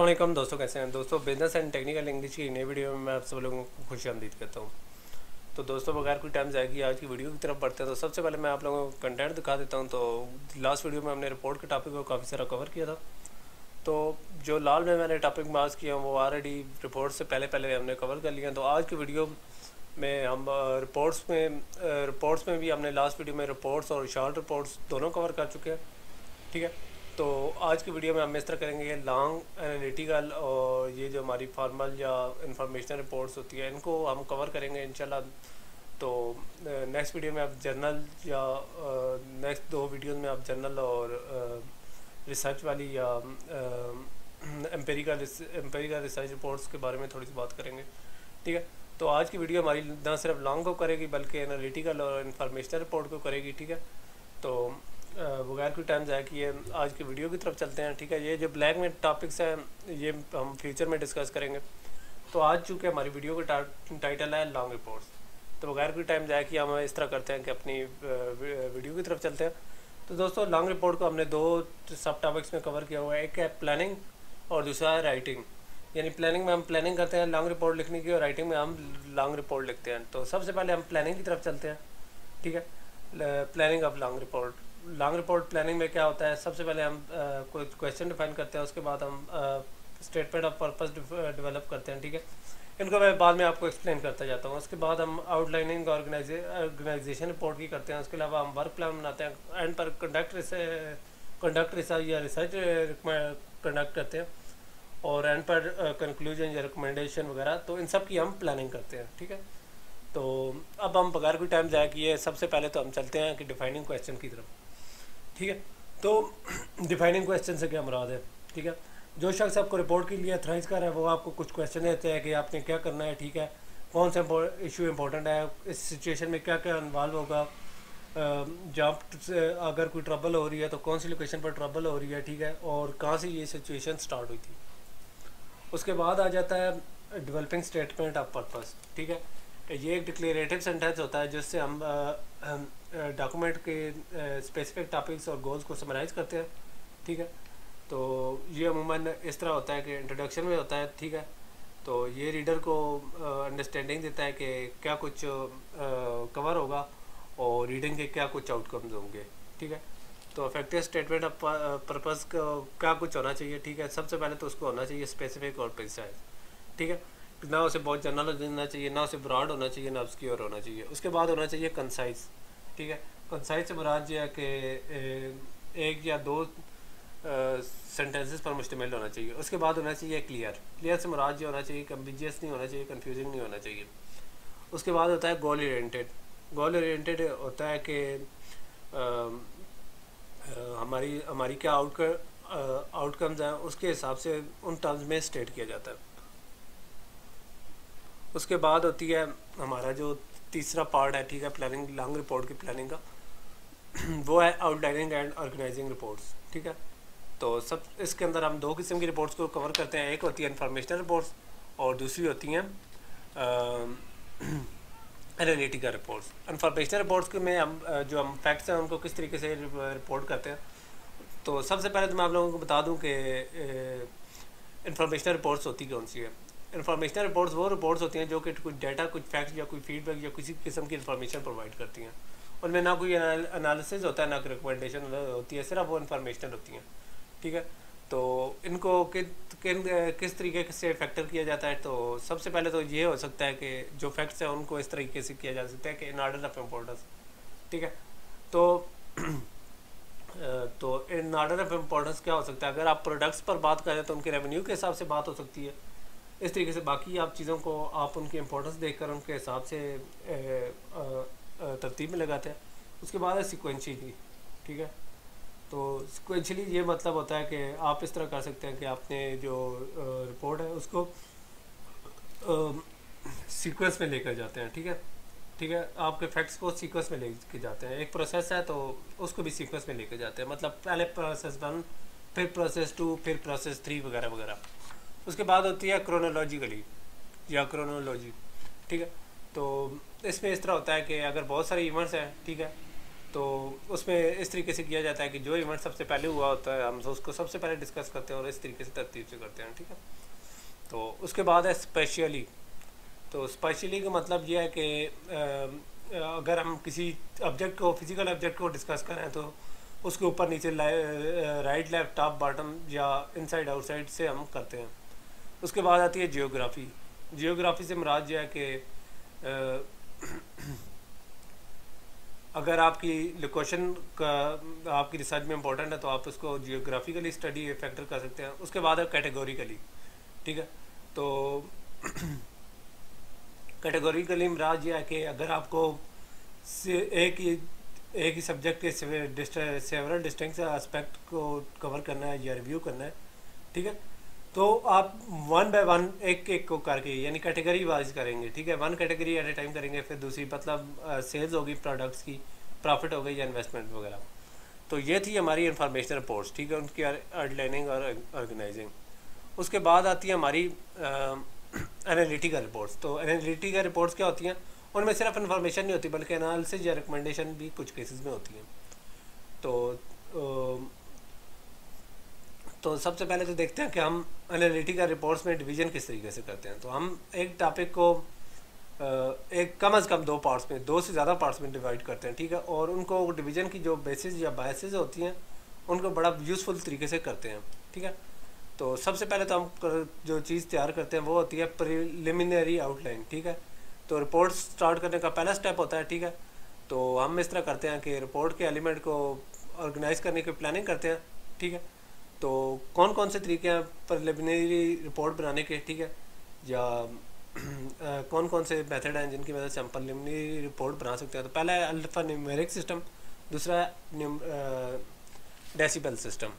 वालेकुम दोस्तों, कैसे हैं? दोस्तों बिज़नेस एंड टेक्निकल इंग्लिश की नई वीडियो में मैं आप सब लोगों को खुश आमदीद करता हूँ। तो दोस्तों, बगैर कोई टाइम जाएगी आज की वीडियो की तरफ़ बढ़ते हैं तो सबसे पहले मैं आप लोगों को कंटेंट दिखा देता हूँ। तो लास्ट वीडियो में हमने रिपोर्ट के टॉपिक को काफ़ी सारा कवर किया था। तो जो लाल में मैंने टॉपिक मार्क्स किया, वो ऑलरेडी रिपोर्ट से पहले पहले हमने कवर कर लिया। तो आज की वीडियो में हम रिपोर्ट्स में रिपोर्ट्स में भी हमने लास्ट वीडियो में रिपोर्ट्स और शॉर्ट रिपोर्ट्स दोनों कवर कर चुके हैं। ठीक है? तो आज की वीडियो में हम इस तरह करेंगे लॉन्ग एनालिटिकल और ये जो हमारी फॉर्मल या इंफॉर्मेशनल रिपोर्ट्स होती है, इनको हम कवर करेंगे इंशाल्लाह। तो नेक्स्ट वीडियो में आप जर्नल या नेक्स्ट दो वीडियोस में आप जर्नल और रिसर्च वाली या एम्पेरिकल एम्पेरिकल रिसर्च रिपोर्ट्स के बारे में थोड़ी सी बात करेंगे। ठीक है? तो आज की वीडियो हमारी ना सिर्फ़ लॉन्ग को करेगी, बल्कि एनालिटिकल और इन्फॉर्मेशनल रिपोर्ट को करेगी, ठीक है? तो बगैर कोई टाइम ज़ाया किए आज की वीडियो की तरफ़ चलते हैं, ठीक है? ये जो ब्लैक में टॉपिक्स हैं, ये हम फ्यूचर में डिस्कस करेंगे। तो आज चूँकि हमारी वीडियो का टाइटल है लॉन्ग रिपोर्ट्स तो बगैर कोई टाइम ज़ाया किया हम इस तरह करते हैं कि अपनी वीडियो की तरफ़ चलते हैं। तो दोस्तों लॉन्ग रिपोर्ट को हमने दो सब टॉपिक्स में कवर किया हुआ है, एक है प्लानिंग और दूसरा है राइटिंग यानी प्लानिंग में हम प्लानिंग करते हैं लॉन्ग रिपोर्ट लिखने की और राइटिंग में हम लॉन्ग रिपोर्ट लिखते हैं। तो सबसे पहले हम प्लानिंग की तरफ़ चलते हैं, ठीक है? Planning of long report long report planning में क्या होता है? सबसे पहले हम कोई क्वेश्चन डिफाइन करते हैं, उसके बाद हम स्टेटमेंट ऑफ़ पर्पस डेवलप करते हैं, ठीक है? इनको मैं बाद में आपको एक्सप्लेन करता जाता हूँ। उसके बाद हम आउटलाइनिंग ऑर्गेनाइजेशन रिपोर्ट की करते हैं। उसके अलावा हम वर्क प्लान बनाते हैं एंड पर कंडक्ट कंडक्ट रिसर्च या रिसर्च कंडक्ट करते हैं। और एंड पर कंक्लूजन या रिकमेंडेशन वगैरह तो इन सब की हम प्लानिंग करते हैं, ठीक है? तो अब हम बगैर कोई टाइम जाए किए सबसे पहले तो हम चलते हैं कि डिफाइनिंग क्वेश्चन की तरफ़। ठीक है? तो डिफाइनिंग क्वेश्चन से क्या मुराद है? ठीक है? जो शख्स आपको रिपोर्ट के लिए थ्राइज कर रहा है, वो आपको कुछ क्वेश्चन देते हैं कि आपने क्या करना है, ठीक है? कौन सा इशू इंपॉर्टेंट है? इस सिचुएशन में क्या क्या इन्वॉल्व होगा? जब अगर कोई ट्रबल हो रही है तो कौन सी लोकेशन पर ट्रबल हो रही है, ठीक है? और कहाँ से ये सिचुएशन स्टार्ट हुई थी? उसके बाद आ जाता है डेवलपिंग स्टेटमेंट ऑफ़ पर्पस ठीक है? ये एक डिक्लेरेटिव सेंटेंस होता है, जिससे हम डॉक्यूमेंट के स्पेसिफिक टॉपिक्स और गोल्स को समराइज़ करते हैं, ठीक है? तो ये अमूमन इस तरह होता है कि इंट्रोडक्शन में होता है, ठीक है? तो ये रीडर को अंडरस्टैंडिंग देता है कि क्या कुछ कवर होगा और रीडिंग के क्या कुछ आउटकम्स होंगे, ठीक है? तो अफेक्टिव स्टेटमेंट ऑफ़ पर्पज़ क्या कुछ होना चाहिए, ठीक है? सबसे पहले तो उसको होना चाहिए स्पेसिफिक और प्रिसाइज ठीक है? ना उसे बहुत जनरल होना चाहिए, ना उसे ब्रॉड होना चाहिए, ना उसकी और होना चाहिए। उसके बाद होना चाहिए कंसाइज ठीक है? कंसाइज से मुराद ये है कि एक या दो सेंटेंसेस पर मुश्तमिल होना चाहिए। उसके बाद होना चाहिए क्लियर क्लियर से मुराद ये होना चाहिए कम्बिजियस नहीं होना चाहिए कन्फ्यूजिंग नहीं होना चाहिए। उसके बाद होता है गोल ओरिएंटेड गोल ओरिएंटेड होता है कि हमारी हमारी क्या आउट आउटकम्स हैं, उसके हिसाब से उन टर्म्स में स्टेट किया जाता है। उसके बाद होती है हमारा जो तीसरा पार्ट है, ठीक है प्लानिंग लॉन्ग रिपोर्ट की प्लानिंग का। वो है आउटलाइनिंग एंड ऑर्गेनाइजिंग रिपोर्ट्स ठीक है? तो सब इसके अंदर हम दो किस्म की रिपोर्ट्स को कवर करते हैं। एक होती है इन्फॉर्मेशनल रिपोर्ट्स और दूसरी होती हैं एनालिटिकल रिपोर्ट्स इंफॉर्मेशनल रिपोर्ट्स के में हम जो हम फैक्ट्स हैं, उनको किस तरीके से रिपोर्ट करते हैं। तो सबसे पहले तो मैं आप लोगों को बता दूँ कि इंफॉर्मेशनल रिपोर्ट्स होती कौन सी है? इन्फॉर्मेशनल रिपोर्ट्स वो रिपोर्ट्स होती हैं जो कि कुछ डाटा कुछ फैक्ट्स या कोई फीडबैक या किसी किस्म की इन्फॉर्मेशन प्रोवाइड करती हैं। उनमें ना कोई एनालिसिस होता है ना कोई रिकमेंडेशन होती है सिर्फ़ वो इन्फॉर्मेशनल होती हैं। ठीक है? तो इनको कि, किन किस तरीके से फैक्टर किया जाता है? तो सबसे पहले तो ये हो सकता है कि जो फैक्ट्स हैं उनको इस तरीके से किया जा सकता है कि इन ऑर्डर ऑफ़ इम्पोर्टेंस ठीक है? तो तो इन ऑर्डर ऑफ़ इम्पोर्टेंस क्या हो सकता है? अगर आप प्रोडक्ट्स पर बात करें तो उनके रेवेन्यू के हिसाब से बात हो सकती है। इस तरीके से बाकी आप चीज़ों को, आप उनकी इम्पोर्टेंस देखकर उनके हिसाब से तरतीब में लगाते हैं। उसके बाद है सिक्वेंशली ठीक है? तो सिक्वेंशली ये मतलब होता है कि आप इस तरह कर सकते हैं कि आपने जो रिपोर्ट है उसको सीक्वेंस में लेकर जाते हैं, ठीक है? ठीक है? आपके फैक्ट्स को सीक्वेंस में लेके जाते हैं। एक प्रोसेस है तो उसको भी सीक्वेंस में लेकर जाते हैं। मतलब पहले प्रोसेस वन फिर प्रोसेस टू फिर प्रोसेस थ्री वगैरह वगैरह। उसके बाद होती है क्रोनोलॉजिकली या क्रोनोलॉजी ठीक है? तो इसमें इस तरह होता है कि अगर बहुत सारे इवेंट्स हैं, ठीक है? तो उसमें इस तरीके से किया जाता है कि जो इवेंट सबसे पहले हुआ होता है, हम उसको सबसे पहले डिस्कस करते हैं और इस तरीके से तरतीब से करते हैं, ठीक है? तो उसके बाद है स्पेशली तो स्पेशली का मतलब यह है कि अगर हम किसी ऑब्जेक्ट को फ़िज़िकल ऑब्जेक्ट को डिस्कस करें तो उसके ऊपर नीचे राइट लेफ़्ट टॉप बॉटम या इनसाइड आउटसाइड से हम करते हैं। उसके बाद आती है जियोग्राफी जियोग्राफी से मराज यह है कि अगर आपकी लोकेशन का, आपकी रिसर्च में इंपॉर्टेंट है तो आप उसको जियोग्राफिकली स्टडी फैक्टर कर सकते हैं. उसके बाद है कैटेगोरिकली ठीक है? तो कैटेगोरिकली मराज यह है कि अगर आपको एक ही एक ही सब्जेक्ट के सेवरल डिस्टिंग एस्पेक्ट को कवर करना है या रिव्यू करना है, ठीक है? तो आप वन बाय वन एक एक को करके, यानी कैटेगरी वाइज करेंगे, ठीक है? One category at a time करेंगे, फिर दूसरी मतलब सेल्स होगी प्रोडक्ट्स की प्रॉफिट हो गई या इन्वेस्टमेंट वगैरह। तो ये थी हमारी इंफॉर्मेशन रिपोर्ट्स ठीक है? उनकी आउटलाइनिंग और ऑर्गेनाइजिंग उसके बाद आती है हमारी एनालिटिकल रिपोर्ट्स तो एनालिटिकल रिपोर्ट्स क्या होती हैं? उनमें सिर्फ़ इन्फॉर्मेशन नहीं होती, बल्कि एनालिसिस या रिकमेंडेशन भी कुछ केसेस में होती हैं। तो तो सबसे पहले तो देखते हैं कि हम एनालिटिकल रिपोर्ट्स में डिवीज़न किस तरीके से करते हैं। तो हम एक टॉपिक को एक कम अज़ कम दो पार्ट्स में, दो से ज़्यादा पार्ट्स में डिवाइड करते हैं, ठीक है? और उनको डिवीज़न की जो बेसिस या बायसेस होती हैं, उनको बड़ा यूज़फुल तरीके से करते हैं, ठीक है? तो सबसे पहले तो हम जो चीज़ तैयार करते हैं वो होती है प्रिलिमिनरी आउटलाइन ठीक है? तो रिपोर्ट स्टार्ट करने का पहला स्टेप होता है, ठीक है? तो हम इस तरह करते हैं कि रिपोर्ट के एलिमेंट को ऑर्गेनाइज करने की प्लानिंग करते हैं, ठीक है? तो कौन कौन से तरीके हैं प्रिलिमिनरी रिपोर्ट बनाने के ठीक है? या आ, कौन कौन से मेथड हैं जिनकी वजह से हम प्रिलिमिनरी रिपोर्ट बना सकते हैं? तो पहला है अल्फ़ा न्यूमेरिक सिस्टम दूसरा decimal system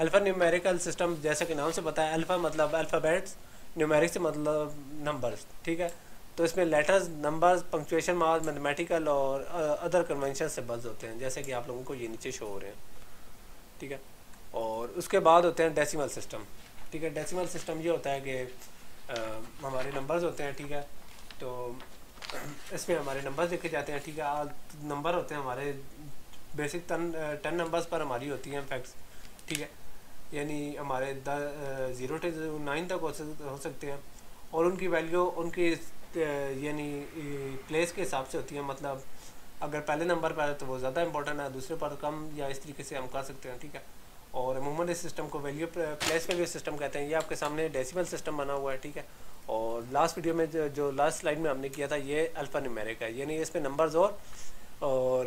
alpha numerical system जैसा कि नाम से पता है अल्फ़ा मतलब अल्फ़ाबेट्स न्यूमेरिक से मतलब नंबर्स ठीक है? तो इसमें letters numbers punctuation marks mathematical और अदर कन्वेंशन से बज होते हैं जैसे कि आप लोगों को ये नीचे शो हो रहे हैं ठीक है? और उसके बाद होते हैं डेसिमल सिस्टम ठीक है डेसिमल सिस्टम ये होता है कि हमारे नंबर्स होते हैं, ठीक है? तो इसमें हमारे नंबर्स लिखे जाते हैं, ठीक है? नंबर होते हैं हमारे बेसिक टन टेन नंबर्स पर हमारी होती हैं फैक्ट्स ठीक है? यानी हमारे ज़ीरो टू नाइन तक हो सकते हैं। और उनकी वैल्यू उनकी यानी प्लेस के हिसाब से होती है। मतलब अगर पहले नंबर पर है तो वो ज़्यादा इंपॉर्टेंट है, दूसरे पर कम या इस तरीके से हम कर सकते हैं, ठीक है? और अमूमन इस सिस्टम को वैल्यू प्लेस वैल्यू सिस्टम कहते हैं। ये आपके सामने डेसिमल सिस्टम बना हुआ है ठीक है? और लास्ट वीडियो में जो, जो लास्ट स्लाइड में हमने किया था ये अल्फ़ा न्यूमेरिक है। यानी इसमें नंबर्स और और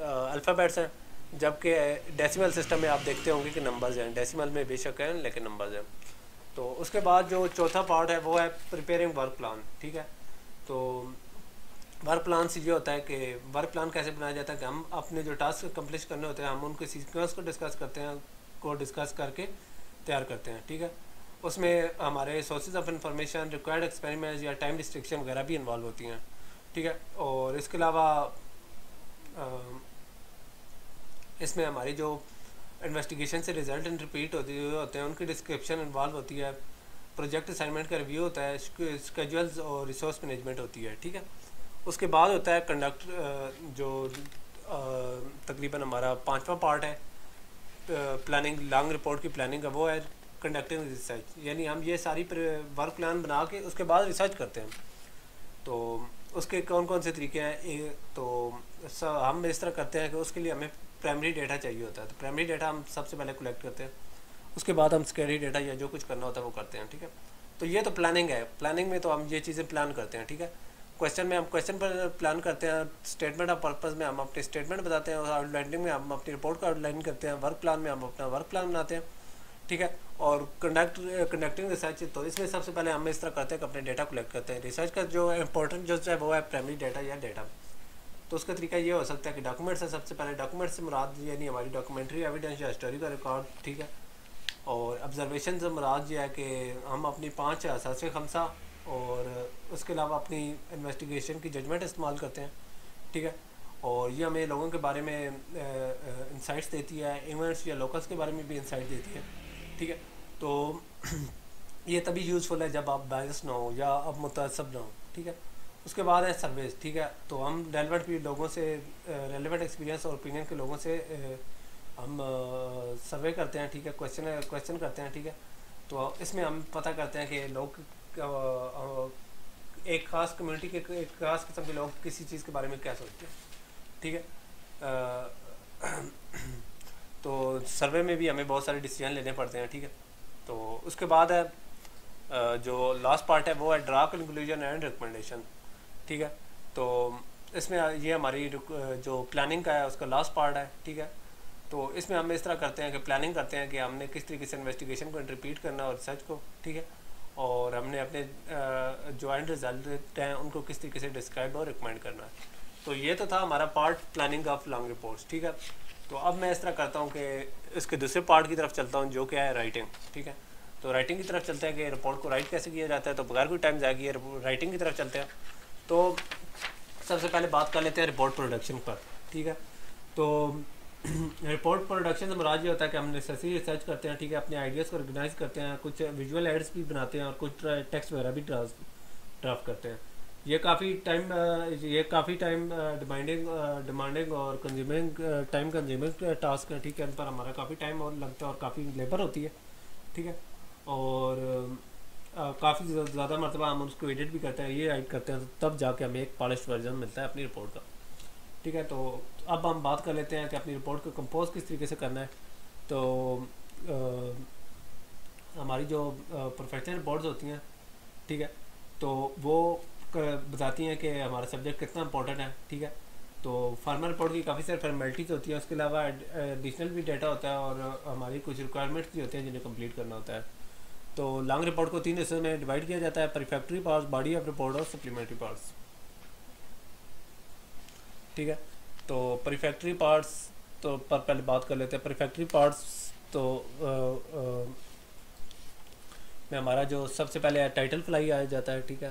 अल्फ़ाबेट्स हैं। जबकि डेसिमल सिस्टम में आप देखते होंगे कि नंबर्स हैं। डेसिमल में बेशक हैं लेकिन नंबर्स हैं। तो उसके बाद जो चौथा पार्ट है वो है प्रिपेयरिंग वर्क प्लान ठीक है? तो वर्क प्लान से ये होता है कि वर्क प्लान कैसे बनाया जाता है कि हम अपने जो टास्क कंप्लीट करने होते हैं, हम उनके सीक्वेंस को डिस्कस करते हैं, को डिस्कस करके तैयार करते हैं, ठीक है? उसमें हमारे sources of information required experiment या टाइम रिस्ट्रिक्शन वगैरह भी इन्वॉल्व होती हैं, ठीक है? और इसके अलावा इसमें हमारी जो इन्वेस्टिगेशन से रिज़ल्ट एंड रिपीट होती होते हैं, उनकी डिस्क्रिप्शन इन्वॉल्व होती है प्रोजेक्ट असाइनमेंट का रिव्यू होता है स्केजुअल्स और रिसोर्स मैनेजमेंट होती है, ठीक है? उसके बाद होता है कंडक्ट जो तकरीबन हमारा पांचवा पार्ट है। प्लानिंग लॉन्ग रिपोर्ट की प्लानिंग का वो है कंडक्टिंग रिसर्च यानी हम ये सारी वर्क प्लान बना के उसके बाद रिसर्च करते हैं। तो उसके कौन कौन से तरीके हैं? तो हम इस तरह करते हैं कि उसके लिए हमें प्राइमरी डेटा चाहिए होता है। तो प्राइमरी डेटा हम सबसे पहले कलेक्ट करते हैं। उसके बाद हम स्केरी डेटा या जो कुछ करना होता है वो करते हैं, ठीक है? तो ये तो प्लानिंग है। प्लानिंग में तो हम ये चीज़ें प्लान करते हैं, ठीक है? क्वेश्चन में हम क्वेश्चन पर प्लान करते हैं स्टेटमेंट ऑफ़ पर्पज़ में हम अपने स्टेटमेंट बताते हैं, और आउटलाइनिंग में हम अपनी रिपोर्ट का आउटलाइन करते हैं वर्क प्लान में हम अपना वर्क प्लान बनाते हैं, ठीक है? और कंडक्ट कंडक्टिंग रिसर्च तो इसमें सबसे पहले हम इस तरह करते हैं कि अपने डेटा कलेक्ट करते हैं। रिसर्च का जो इंपॉर्टेंट जो है वो है प्राइमरी डेटा या डेटा तो उसका तरीका ये हो सकता है कि डॉक्यूमेंट्स है सबसे पहले। डॉक्यूमेंट्स से मुराद, यानी हमारी डॉक्यूमेंट्री एविडेंस या हिस्टोरी का रिकॉर्ड ठीक है? और ऑब्जर्वेशन से मुराद ये है कि हम अपनी पाँच असास खमसा और उसके अलावा अपनी इन्वेस्टिगेशन की जजमेंट इस्तेमाल करते हैं, ठीक है? और ये हमें लोगों के बारे में इंसाइट्स देती है इवेंट्स या लोकल्स के बारे में भी इंसाइट देती है, ठीक है? तो ये तभी यूज़फुल है जब आप बायस ना हो या आप मुतसब ना हो, ठीक है? उसके बाद है सर्वेज ठीक है? तो हम रेलिवेंट भी लोगों से रेलिवेंट एक्सपीरियंस और ओपिनियन के लोगों से हम सर्वे करते हैं, ठीक है? क्वेश्चन क्वेश्चन करते हैं, ठीक है? तो इसमें हम पता करते हैं कि लोग एक ख़ास कम्युनिटी के, एक ख़ास किस्म के लोग किसी चीज़ के बारे में क्या सोचते हैं? ठीक है? तो सर्वे में भी हमें बहुत सारे डिसीज़न लेने पड़ते हैं, ठीक है? तो उसके बाद है जो लास्ट पार्ट है, वो है ड्रा कंक्लूजन एंड रिकमेंडेशन ठीक है? तो इसमें ये हमारी जो प्लानिंग का है, उसका लास्ट पार्ट है, ठीक है? तो इसमें हम इस तरह करते हैं कि प्लानिंग करते हैं कि हमने किस तरीके से इन्वेस्टिगेशन को रिपीट करना और रिसर्च को, ठीक है? और हमने अपने जो एंड रिज़ल्ट हैं, उनको किस तरीके से डिस्क्राइब और रिकमेंड करना है। तो ये तो था हमारा part planning of long reports ठीक है? तो अब मैं इस तरह करता हूँ कि इसके दूसरे पार्ट की तरफ़ चलता हूँ, जो क्या है राइटिंग ठीक है? तो राइटिंग की तरफ़ चलते हैं कि रिपोर्ट को राइट कैसे किया जाता है तो बगैर कोई टाइम जाएगी राइटिंग की तरफ़ चलते हैं। तो सबसे पहले बात कर लेते हैं रिपोर्ट प्रोडक्शन पर, ठीक है? तो रिपोर्ट प्रोडक्शन से ये होता है कि हम रिसर्ची रिसर्च करते हैं, ठीक है, अपने आइडियाज़ को ऑर्गेनाइज करते हैं, कुछ विजुअल एड्स भी बनाते हैं और कुछ टेक्स्ट वगैरह भी ड्राफ्ट करते हैं। ये काफ़ी टाइम ये काफ़ी टाइम डिमांडिंग डिमांडिंग और कंज्यूमिंग टाइम कंज्यूमिंग टास्क है, ठीक है इन पर हमारा काफ़ी टाइम और लगता है और काफ़ी लेबर होती है, ठीक है। और काफ़ी ज़्यादा मरतबा हम उसको एडिट भी करते हैं, ये एडिट करते हैं, तब जाके हमें एक पॉलिश वर्जन मिलता है अपनी रिपोर्ट का। ठीक है तो अब हम बात कर लेते हैं कि अपनी रिपोर्ट को कंपोज किस तरीके से करना है। तो आ, हमारी जो प्रोफेशनल रिपोर्ट्स होती हैं ठीक है तो वो बताती हैं कि हमारा सब्जेक्ट कितना इंपॉर्टेंट है ठीक है। तो फार्मर रिपोर्ट की काफ़ी सारी फॉर्मेलिटीज़ होती हैं उसके अलावा एडिशनल भी डाटा होता है और हमारी कुछ रिक्वायरमेंट्स भी होते हैं जिन्हें कंप्लीट करना होता है। तो लॉन्ग रिपोर्ट को तीन हिस्सों में डिवाइड किया जाता है prefatory parts body of report और सप्लीमेंट्री पार्ट्स ठीक है? तो परफेक्ट्री पार्ट्स तो पर पहले बात कर लेते हैं। परफेक्ट्री पार्ट्स तो आ, आ, में हमारा जो सबसे पहले टाइटल फ्लाई आ जाता है ठीक है?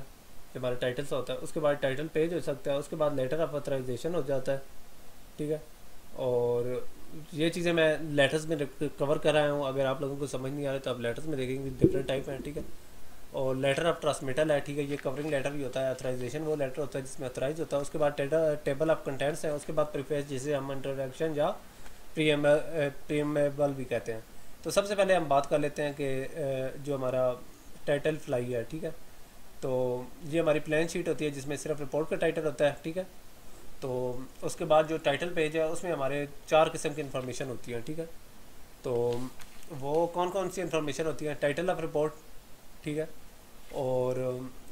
हमारा टाइटल होता है। उसके बाद टाइटल पेज हो सकता है। उसके बाद लेटर ऑफ़ ऑथराइजेशन हो जाता है ठीक है? और ये चीज़ें मैं लेटर्स में कवर कर रहा हूँ। अगर आप लोगों को समझ नहीं आ रहा तो आप लेटर्स में देखेंगे। डिफरेंट टाइप हैं ठीक है? और लेटर ऑफ़ ट्रांसमिटल है ठीक है, ये कवरिंग लेटर भी होता है अथराइजेशन वो लेटर होता है जिसमें अथराइज होता है। उसके बाद टेबल ऑफ़ कंटेंट्स है, उसके बाद प्रीफेस जिसे हम इंट्रोडक्शन या प्रीएमेबल भी कहते हैं। तो सबसे पहले हम बात कर लेते हैं कि जो हमारा टाइटल फ्लाई है, ठीक है? तो ये हमारी प्लान शीट होती है, जिसमें सिर्फ़ रिपोर्ट का टाइटल होता है, ठीक है? तो उसके बाद जो टाइटल पेज है, उसमें हमारे चार किस्म की इन्फॉर्मेशन होती है, ठीक है? तो वो कौन कौन सी इन्फॉर्मेशन होती है? टाइटल ऑफ़ रिपोर्ट ठीक है? और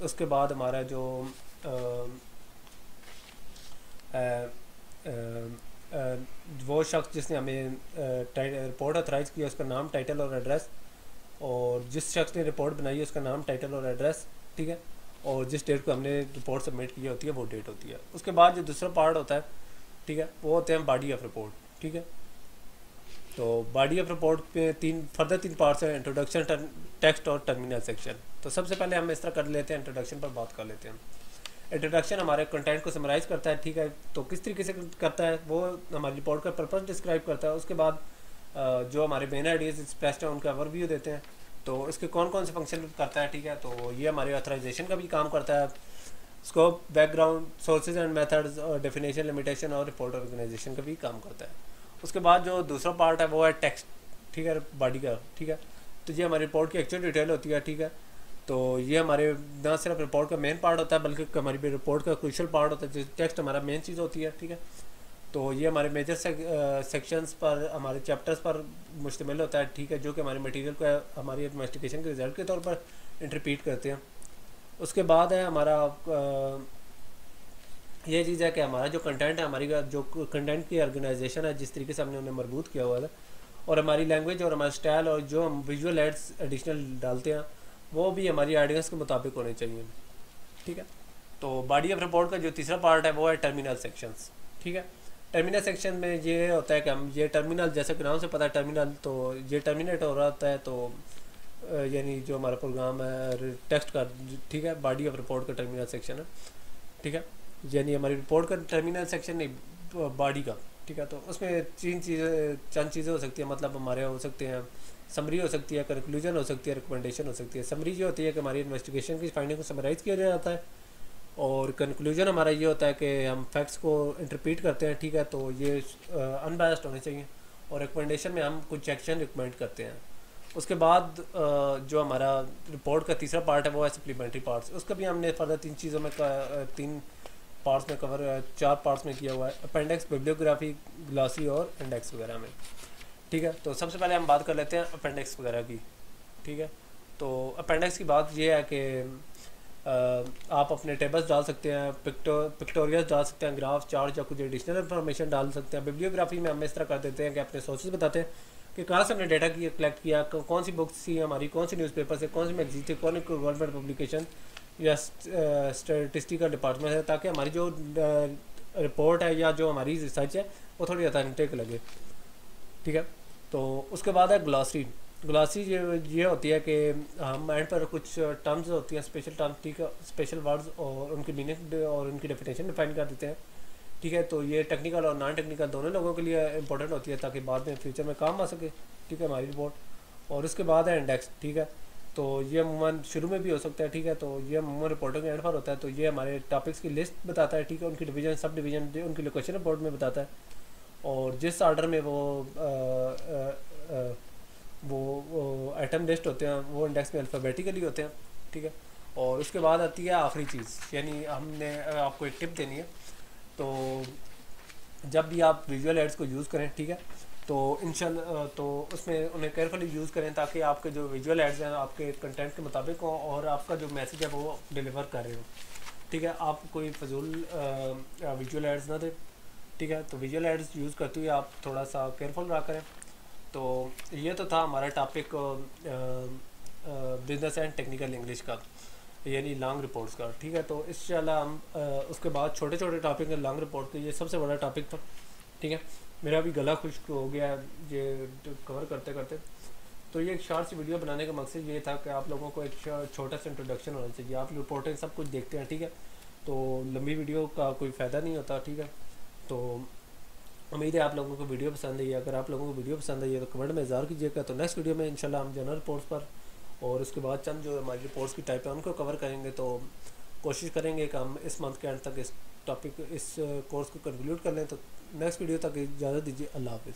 उसके बाद हमारा जो वो शख्स जिसने हमें रिपोर्ट अथराइज़ किया उसका नाम, टाइटल और एड्रेस और जिस शख्स ने रिपोर्ट बनाई है, उसका नाम, टाइटल और एड्रेस, ठीक है? और जिस डेट को हमने रिपोर्ट सबमिट की होती है, वो डेट होती है। उसके बाद जो दूसरा पार्ट होता है, ठीक है? वो होते हैं बॉडी ऑफ़ रिपोर्ट ठीक है? तो बॉडी ऑफ़ रिपोर्ट पे तीन फर्दर तीन पार्ट्स हैं इंट्रोडक्शन टेक्स्ट और टर्मिनल सेक्शन तो सबसे पहले हम इस तरह कर लेते हैं इंट्रोडक्शन पर बात कर लेते हैं। इंट्रोडक्शन हमारे कंटेंट को समराइज करता है, ठीक है? तो किस तरीके से करता है, वो हमारी रिपोर्ट का पर्पज़ डिस्क्राइब करता है। उसके बाद जो हमारे मेन आइडियाज़ एक्सप्रेस्ड हैं, उनका ओवरव्यू देते हैं। तो इसके कौन कौन से फ़ंक्शन करता है, ठीक है? तो ये हमारे ऑथराइजेशन का भी काम करता है। Scope background sources and methods और डेफिनेशन लिमिटेशन और रिपोर्ट ऑर्गेनाइजेशन का भी काम करता है। उसके बाद जो दूसरा पार्ट है, वो है टेक्स्ट ठीक है बॉडी का, ठीक है? तो ये हमारी रिपोर्ट की एक्चुअल डिटेल होती है, ठीक है? तो ये हमारे, ना सिर्फ़ रिपोर्ट का मेन पार्ट होता है, बल्कि हमारी भी रिपोर्ट का क्रूशल पार्ट होता है टेक्स्ट हमारा मेन चीज़ होती है, ठीक है? तो ये हमारे मेजर सेक्शंस पर, हमारे चैप्टर्स पर मुश्तमिल होता है, ठीक है? जो कि हमारे मटेरियल को, हमारी इन्वेस्टिगेशन के रिज़ल्ट के तौर पर इंटरप्रीट करते हैं। उसके बाद है हमारा ये चीज़ है कि हमारा जो कंटेंट है, हमारी जो कंटेंट की ऑर्गेनाइजेशन है, जिस तरीके से हमने उन्हें मरबूत किया हुआ है और हमारी लैंग्वेज और हमारा स्टाइल और जो हम विजुअल एड्स एडिशनल डालते हैं, वो भी हमारी आइडियंस के मुताबिक होने चाहिए। ठीक है? तो बॉडी ऑफ़ रिपोर्ट का जो तीसरा पार्ट है, वो है टर्मिनल सेक्शंस ठीक है? टर्मिनल सेक्शन में ये होता है कि हम ये टर्मिनल जैसे कि नाम से पता है टर्मिनल तो ये टर्मिनेट हो रहा होता है तो यानी जो हमारा प्रोग्राम है टेक्स्ट का ठीक है? बॉडी ऑफ़ रिपोर्ट का टर्मिनल सेक्शन है। ठीक है? यानी हमारी रिपोर्ट का टर्मिनल सेक्शन नहीं बॉडी का, ठीक है? तो उसमें तीन चीज़ें चंद चीज़ें हो सकती हैं। मतलब हमारे हो सकते हैं समरी हो सकती है कंक्लूजन हो सकती है रिकमेंडेशन हो सकती है। समरी जो होती है कि हमारी इन्वेस्टिगेशन की फाइंडिंग को समराइज़ किया जाता है और कंक्लूजन हमारा ये होता है कि हम फैक्ट्स को इंटरप्रीट करते हैं, ठीक है? तो ये अनबायस्ड होने चाहिए और रिकमेंडेशन में हम कुछ एक्शन रिकमेंड करते हैं। उसके बाद जो हमारा रिपोर्ट का तीसरा पार्ट है, वो है सप्लीमेंट्री पार्ट्स उसका भी हमने फर्दर तीन चीज़ों में तीन पार्ट्स में कवर चार पार्ट्स में किया हुआ है। अपेंडिक्स बिब्लियोग्राफी ग्लासी और इंडेक्स वगैरह में। ठीक है? तो सबसे पहले हम बात कर लेते हैं अपेंडिक्स वगैरह की। ठीक है? तो अपेंडिक्स की बात ये है कि आप अपने टेबल्स डाल सकते हैं पिक्टो पिक्टोरियल्स डाल सकते हैं ग्राफ चार्ट या कुछ एडिशनल इन्फॉर्मेशन डाल सकते हैं। बिब्लियोग्राफी में हम इस तरह कर देते हैं कि अपने सोर्सेज बताते हैं कि कहाँ से हमने डाटा किया कलेक्ट किया, कौन सी बुक्स थी हमारी, कौन सी न्यूज़पेपर से, कौन सी मैगजीन थी, कौन गवर्नमेंट पब्लिकेशन या स्टेटिस्टिकल डिपार्टमेंट है, ताकि हमारी जो रिपोर्ट है या जो हमारी रिसर्च है, वो थोड़ी अथेंटिक लगे। ठीक है? तो उसके बाद है ग्लासरी ग्लासी ये ये होती है कि हम एंड पर कुछ टर्म्स होती हैं स्पेशल टर्म्स ठीक है? स्पेशल वर्ड्स और उनकी मीनिंग और उनकी डेफिनेशन डिफाइन कर देते हैं। ठीक है? तो ये टेक्निकल और नॉन टेक्निकल दोनों लोगों के लिए इंपॉर्टेंट होती है, ताकि बाद में फ्यूचर में काम आ सके। ठीक है, हमारी रिपोर्ट और उसके बाद है इंडेक्स ठीक है? तो ये अमूमन शुरू में भी हो सकता है ठीक है? तो ये अमूमन रिपोर्टिंग एंड पर होता है तो ये हमारे टॉपिक्स की लिस्ट बताता है ठीक है? उनकी डिवीज़न सब डिवीज़न उनकी लोकेशन रिपोर्ट में बताता है। और जिस आर्डर में वो आ, आ, आ, वो आइटम लिस्ट होते हैं वो इंडेक्स में अल्फ़ाबेटिकली होते हैं ठीक है? और उसके बाद आती है आखिरी चीज़ यानी हमने आपको एक टिप देनी है। तो जब भी आप विजुअल एड्स को यूज़ करें ठीक है? तो इंशाल तो उसमें उन्हें केयरफुली यूज़ करें ताकि आपके जो विजुअल एड्स हैं आपके कंटेंट के मुताबिक हों और आपका जो मैसेज है वो डिलीवर कर रहे हो। ठीक है? आप कोई फजूल विजुअल एड्स ना दें। ठीक है? तो विजुअल एड्स यूज़ करते हुए आप थोड़ा सा केयरफुल रहा करें। तो ये तो था हमारा topic business and technical English का यानी लॉन्ग रिपोर्ट्स का। ठीक है? तो इस हम आ, उसके बाद छोटे छोटे टॉपिक लॉन्ग रिपोर्ट के ये सबसे बड़ा टॉपिक था। ठीक है? मेरा भी गला खुश्क हो गया ये कवर करते करते। तो ये एक सी वीडियो बनाने का मकसद ये था कि आप लोगों को एक छोटा सा इंट्रोडक्शन होना चाहिए। आप रिपोर्टिंग सब कुछ देखते हैं, ठीक है? तो लंबी वीडियो का कोई फ़ायदा नहीं होता, ठीक है? तो उम्मीद है आप लोगों को वीडियो पसंद आई अगर आप लोगों को वीडियो पसंद आई है तो कमेंट में इजार कीजिएगा। तो नेक्स्ट वीडियो में इंशाल्लाह हम जनरल रिपोर्ट्स पर और उसके बाद चंद जो हमारी रिपोर्ट्स की टाइप है, उनको कवर करेंगे। तो कोशिश करेंगे कि हम इस मंथ के एंड तक इस टॉपिक इस कोर्स को कंक्लूड कर लें। तो नेक्स्ट वीडियो तक इजाज़त दीजिए अल्लाह हाफिज़।